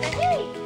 Hey!